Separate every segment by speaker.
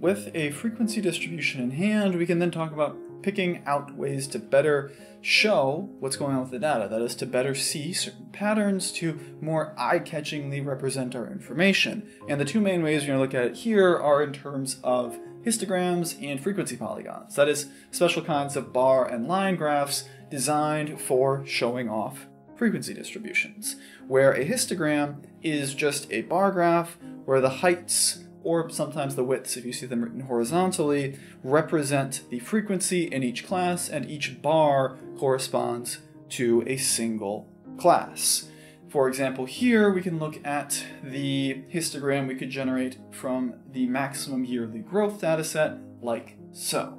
Speaker 1: With a frequency distribution in hand, we can then talk about picking out ways to better show what's going on with the data. That is, to better see certain patterns, to more eye catchingly represent our information. And the two main ways we're going to look at it here are in terms of histograms and frequency polygons. That is, special kinds of bar and line graphs designed for showing off frequency distributions, where a histogram is just a bar graph where the heights or sometimes the widths, if you see them written horizontally, represent the frequency in each class, and each bar corresponds to a single class. For example, here we can look at the histogram we could generate from the maximum yearly growth dataset, like so.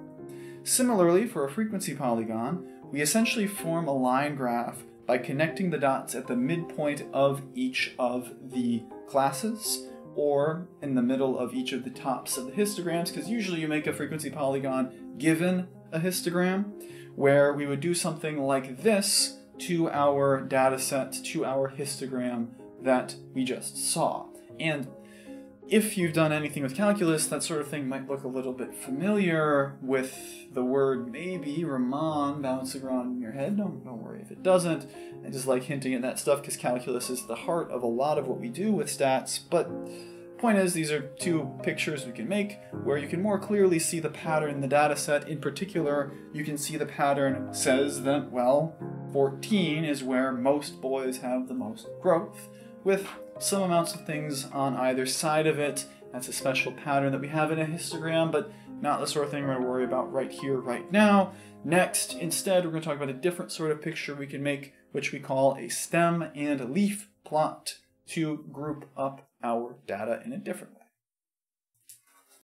Speaker 1: Similarly, for a frequency polygon, we essentially form a line graph by connecting the dots at the midpoint of each of the classes or in the middle of each of the tops of the histograms, because usually you make a frequency polygon given a histogram, where we would do something like this to our data set, to our histogram that we just saw. And if you've done anything with calculus, that sort of thing might look a little bit familiar with the word maybe Riemann bouncing around in your head. Don't, don't worry if it doesn't. I just like hinting at that stuff because calculus is the heart of a lot of what we do with stats. But point is, these are two pictures we can make where you can more clearly see the pattern in the data set. In particular, you can see the pattern says that, well, 14 is where most boys have the most growth, with some amounts of things on either side of it. That's a special pattern that we have in a histogram, but not the sort of thing we're going to worry about right here, right now. Next, instead, we're going to talk about a different sort of picture we can make, which we call a stem and leaf plot to group up our data in a different way.